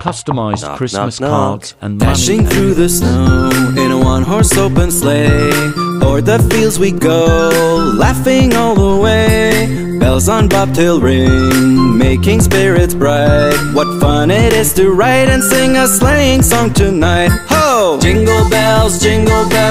customized Knock, Christmas knock, knock. cards and money Dashing through the snow in a one horse open sleigh. O'er the fields we go, laughing all the way. Bells on bobtail ring, making spirits bright. What fun it is to ride and sing a sleighing song tonight! Ho! Jingle bells, jingle bells.